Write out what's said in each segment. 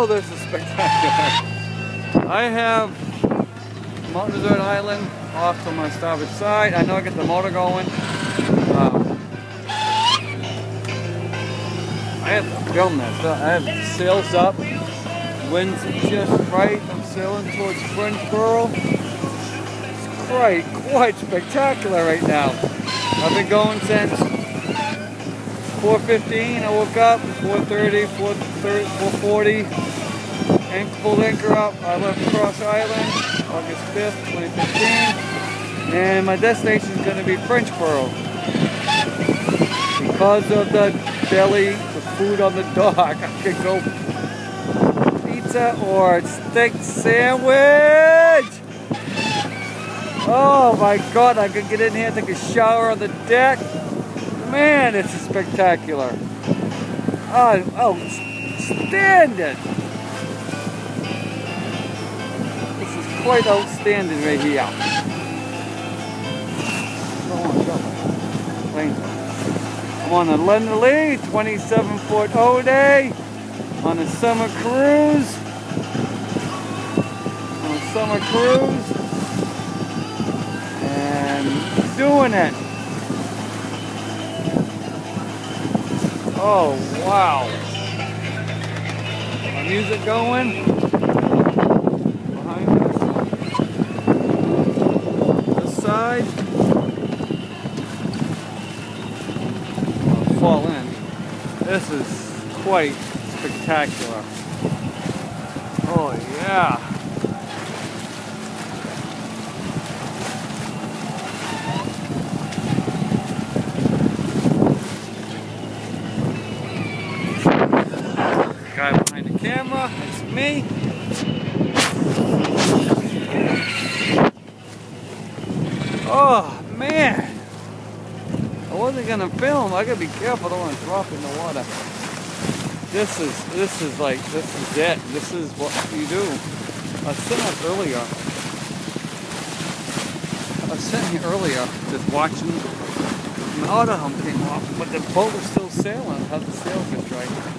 Oh, this is spectacular. I have Mount Desert Island off to my starboard side. I know I get the motor going. Um, I have to film this. I have sails up. Wind's just right. I'm sailing towards Frenchboro. It's quite, quite spectacular right now. I've been going since 4.15. I woke up 4.30, 4.30, 4.40 and pulled anchor up. I left Cross Island August 5th, 2015. And my destination is going to be Frenchboro. Because of the deli, the food on the dock, I could go pizza or steak sandwich. Oh my god, I could get in here, take a shower on the deck. Man, it's spectacular. Oh, oh outstanding. This is quite outstanding right here. I'm on a Linda Lee 27 foot O-Day on a summer cruise. On a summer cruise. And doing it. Oh, wow. My music going. side. I'll fall in. This is quite spectacular. Oh yeah. Guy behind the camera, it's me. Oh, man. I wasn't to film. I got to be careful. I don't want to drop in the water. This is, this is like, this is it. This is what you do. I sitting up earlier. I sitting here earlier just watching the auto hump came off, but the boat was still sailing. How the sail just right.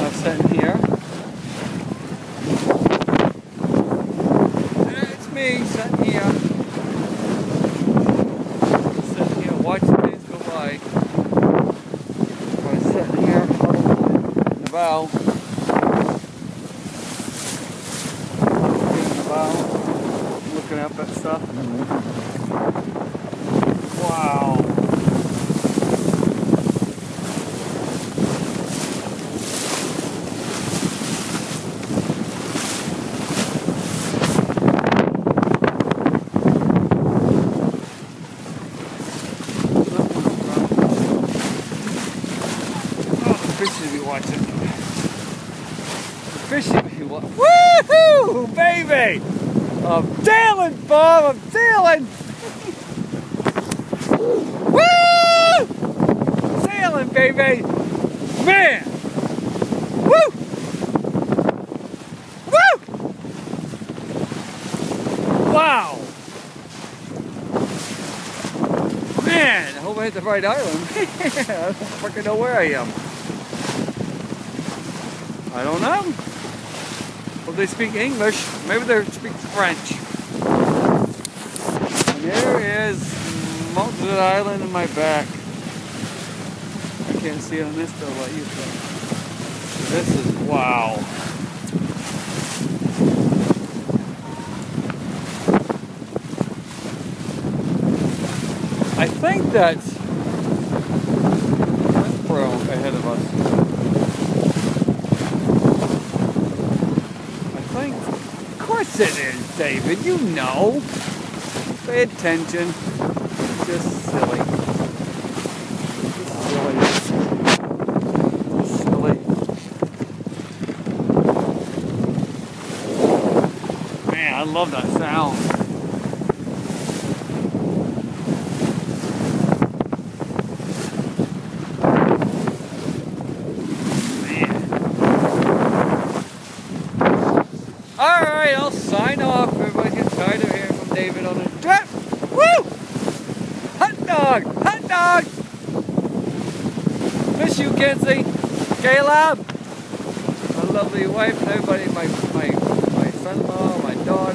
I was sitting here. It's me sitting here, sitting here watching go by. I'm sitting here in the bow, in the bow, looking up at stuff. Wow. fish be watching. Fish be watching. Woohoo, baby! I'm sailing, Bob. I'm sailing. Woo! Sailing, baby. Man. Woo! Woo! Wow. Man, I hope I hit the right island. I don't fucking know where I am. I don't know. Well, they speak English. Maybe they speak French. There is Mount Desert Island in my back. I can't see it on this though, what you think. This is wow. I think that's Pro ahead of us. It is, David. You know. Pay attention. Just silly. Just silly. Just silly. Man, I love that sound. Man. Alright, I'll sign off. David on his trip. Woo! Hot dog! Hot dog! Miss you, Kenzie. Caleb, my lovely wife, everybody, my, my, my son-in-law, my daughter,